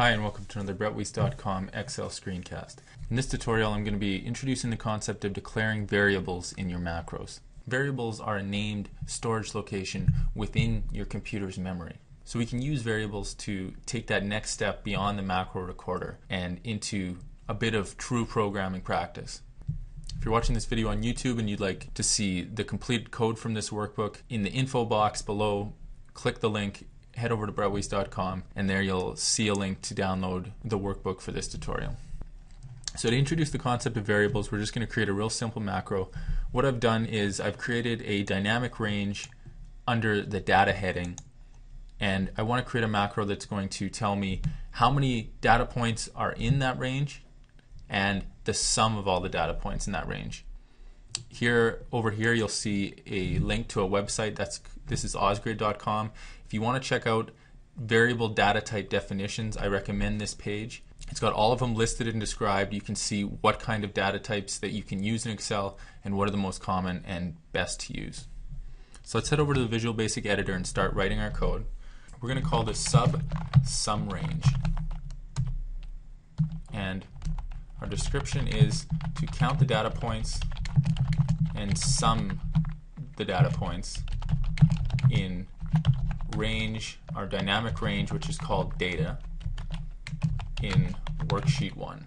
Hi and welcome to another BrettWeese.com Excel screencast. In this tutorial I'm going to be introducing the concept of declaring variables in your macros. Variables are a named storage location within your computer's memory. So we can use variables to take that next step beyond the macro recorder and into a bit of true programming practice. If you're watching this video on YouTube and you'd like to see the complete code from this workbook, in the info box below, click the link head over to brettweese.com and there you'll see a link to download the workbook for this tutorial. So to introduce the concept of variables, we're just going to create a real simple macro. What I've done is I've created a dynamic range under the data heading and I want to create a macro that's going to tell me how many data points are in that range and the sum of all the data points in that range. Here, over here, you'll see a link to a website. That's this is ozgrid.com. If you want to check out variable data type definitions, I recommend this page. It's got all of them listed and described. You can see what kind of data types that you can use in Excel and what are the most common and best to use. So let's head over to the Visual Basic Editor and start writing our code. We're going to call this sub sum range. And our description is to count the data points and sum the data points in range, our dynamic range, which is called data, in worksheet 1.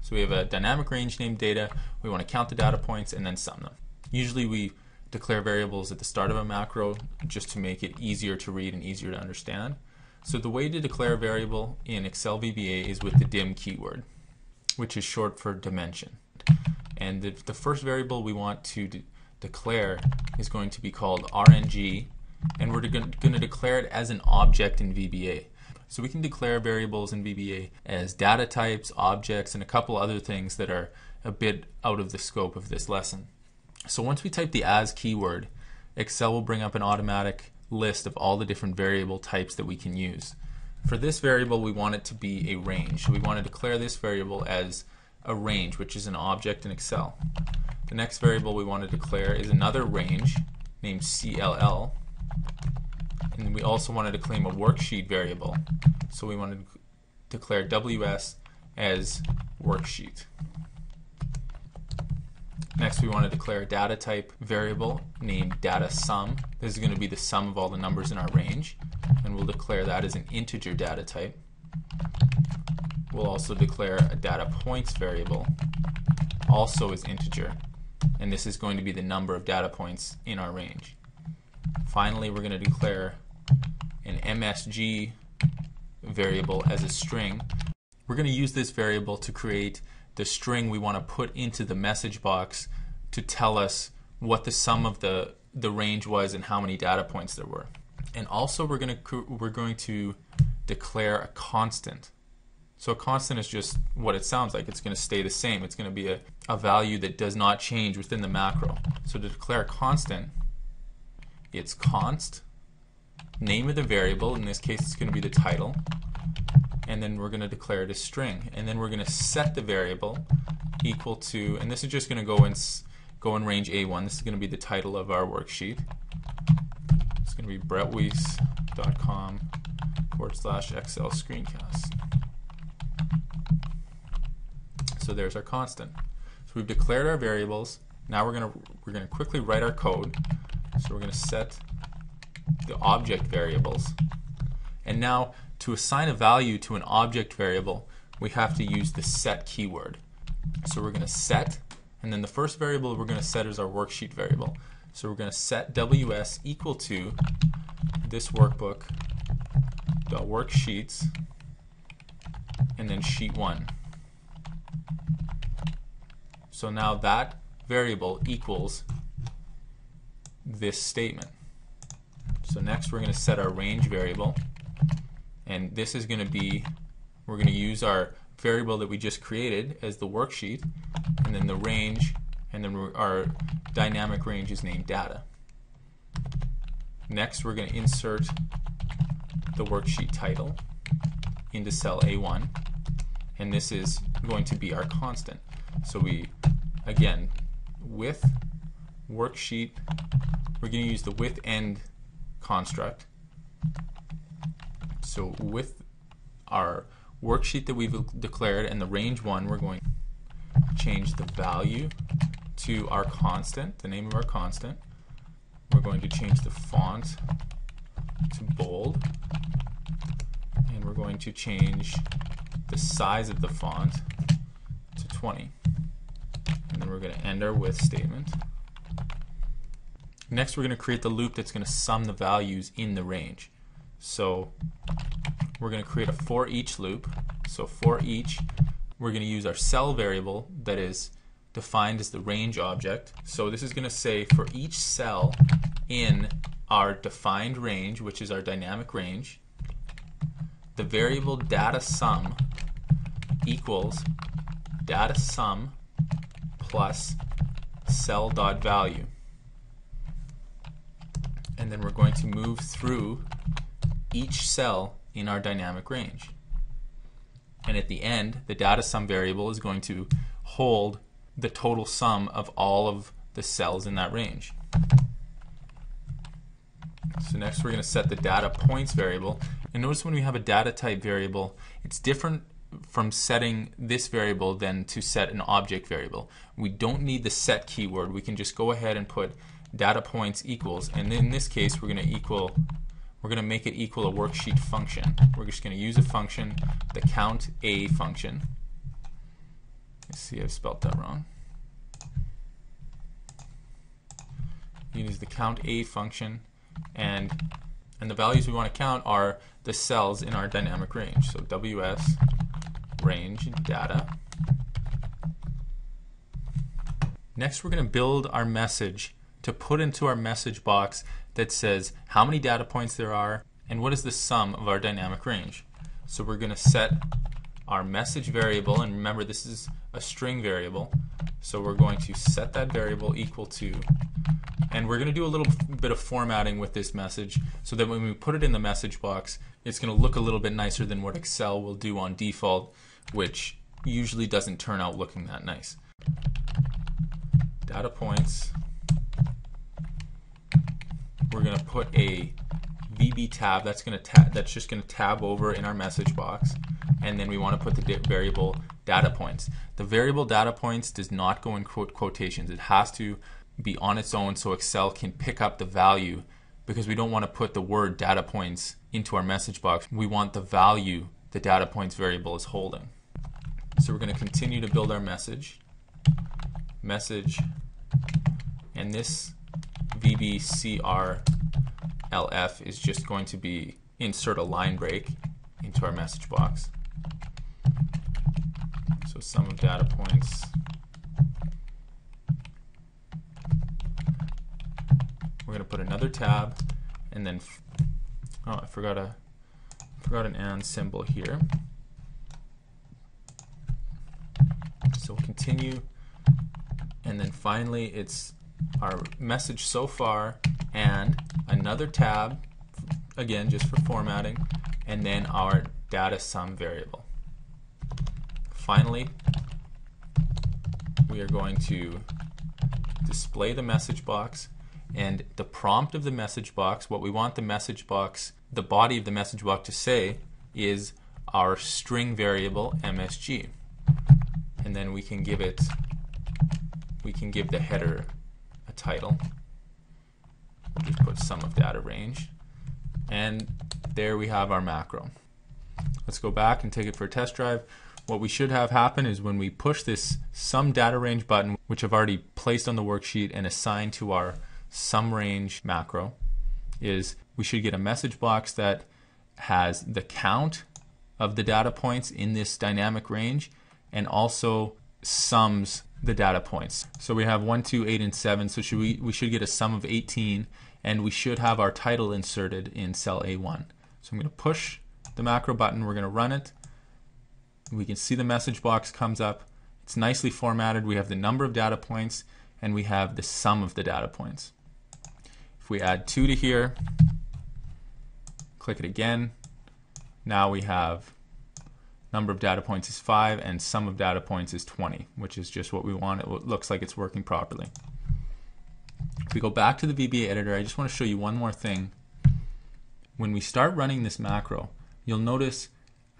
So we have a dynamic range named data. We want to count the data points and then sum them. Usually we declare variables at the start of a macro just to make it easier to read and easier to understand. So the way to declare a variable in Excel VBA is with the dim keyword, which is short for dimension. And the, the first variable we want to de declare is going to be called RNG and we're going to declare it as an object in VBA. So we can declare variables in VBA as data types, objects, and a couple other things that are a bit out of the scope of this lesson. So once we type the as keyword, Excel will bring up an automatic list of all the different variable types that we can use. For this variable, we want it to be a range. So we want to declare this variable as a range, which is an object in Excel. The next variable we want to declare is another range named CLL, and we also wanted to claim a worksheet variable. So we wanted to declare WS as worksheet. Next, we want to declare a data type variable named data sum. This is going to be the sum of all the numbers in our range, and we'll declare that as an integer data type. We'll also declare a data points variable, also as integer, and this is going to be the number of data points in our range. Finally, we're going to declare an MSG variable as a string. We're going to use this variable to create the string we want to put into the message box to tell us what the sum of the the range was and how many data points there were. And also we're going to we're going to declare a constant. So a constant is just what it sounds like. It's going to stay the same. It's going to be a, a value that does not change within the macro. So to declare a constant, it's const, name of the variable, in this case it's going to be the title, and then we're going to declare it a string. And then we're going to set the variable equal to, and this is just going to go in, go in range A1. This is going to be the title of our worksheet. It's going to be brettweese.com forward slash Excel screencast. So there's our constant. So we've declared our variables. Now we're going to we're going to quickly write our code. So we're going to set the object variables. And now to assign a value to an object variable, we have to use the set keyword. So we're going to set, and then the first variable we're going to set is our worksheet variable. So we're going to set WS equal to this workbook dot worksheets and then sheet 1. So now that variable equals this statement. So next we're going to set our range variable and this is going to be we're going to use our variable that we just created as the worksheet and then the range and then our dynamic range is named data. Next we're going to insert the worksheet title into cell A1 and this is going to be our constant. So we again with worksheet we're going to use the with end construct. So with our worksheet that we've declared and the range one, we're going to change the value to our constant, the name of our constant. We're going to change the font to bold. And we're going to change the size of the font to 20. And then we're going to end our with statement. Next, we're going to create the loop that's going to sum the values in the range. So we're going to create a for each loop. So for each, we're going to use our cell variable that is defined as the range object. So this is going to say for each cell in our defined range, which is our dynamic range, the variable data sum equals data sum plus cell dot value. And then we're going to move through each cell in our dynamic range. And at the end, the data sum variable is going to hold the total sum of all of the cells in that range. So next we're going to set the data points variable. And notice when we have a data type variable, it's different from setting this variable than to set an object variable. We don't need the set keyword. We can just go ahead and put data points equals. And in this case, we're going to equal we're going to make it equal a worksheet function. We're just going to use a function, the count a function. Let's see, I've spelled that wrong. Use the count a function, and and the values we want to count are the cells in our dynamic range. So ws range data. Next, we're going to build our message to put into our message box that says how many data points there are and what is the sum of our dynamic range. So we're going to set our message variable, and remember this is a string variable, so we're going to set that variable equal to, and we're going to do a little bit of formatting with this message so that when we put it in the message box, it's going to look a little bit nicer than what Excel will do on default, which usually doesn't turn out looking that nice. Data points we're going to put a VB tab that's going to tab that's just going to tab over in our message box and then we want to put the variable data points. The variable data points does not go in quote quotations. It has to be on its own so Excel can pick up the value because we don't want to put the word data points into our message box. We want the value the data points variable is holding. So we're going to continue to build our message. Message and this VBCRLF is just going to be insert a line break into our message box. So sum of data points. We're going to put another tab and then, oh, I forgot a, forgot an and symbol here. So we'll continue, and then finally it's our message so far and another tab, again just for formatting, and then our data sum variable. Finally, we are going to display the message box and the prompt of the message box, what we want the message box, the body of the message box to say is our string variable MSG. And then we can give it, we can give the header title. Just put sum of data range. And there we have our macro. Let's go back and take it for a test drive. What we should have happen is when we push this sum data range button, which I've already placed on the worksheet and assigned to our sum range macro, is we should get a message box that has the count of the data points in this dynamic range and also sums the data points. So we have 1, 2, 8, and 7. So should we, we should get a sum of 18, and we should have our title inserted in cell A1. So I'm going to push the macro button. We're going to run it. We can see the message box comes up. It's nicely formatted. We have the number of data points, and we have the sum of the data points. If we add 2 to here, click it again, now we have number of data points is 5 and sum of data points is 20 which is just what we want. It looks like it's working properly. If we go back to the VBA editor I just want to show you one more thing. When we start running this macro you'll notice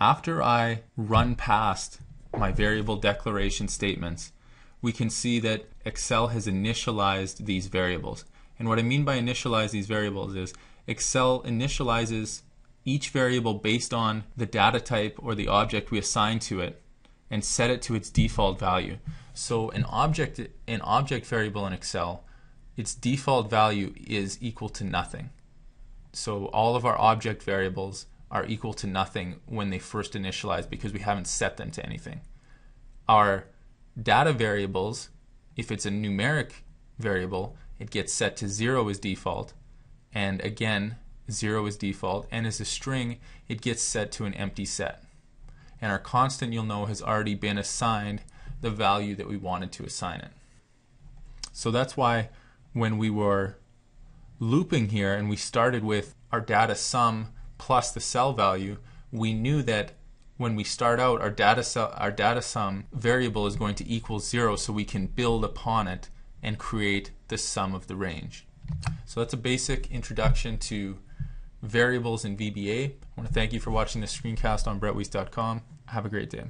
after I run past my variable declaration statements, we can see that Excel has initialized these variables. And what I mean by initialize these variables is Excel initializes each variable based on the data type or the object we assign to it and set it to its default value. So an object an object variable in Excel, its default value is equal to nothing. So all of our object variables are equal to nothing when they first initialize because we haven't set them to anything. Our data variables, if it's a numeric variable, it gets set to 0 as default, and again, 0 is default, and as a string, it gets set to an empty set. And our constant, you'll know, has already been assigned the value that we wanted to assign it. So that's why when we were looping here and we started with our data sum plus the cell value, we knew that when we start out, our data, our data sum variable is going to equal zero, so we can build upon it and create the sum of the range. So that's a basic introduction to variables in VBA. I want to thank you for watching this screencast on brettweese.com. Have a great day.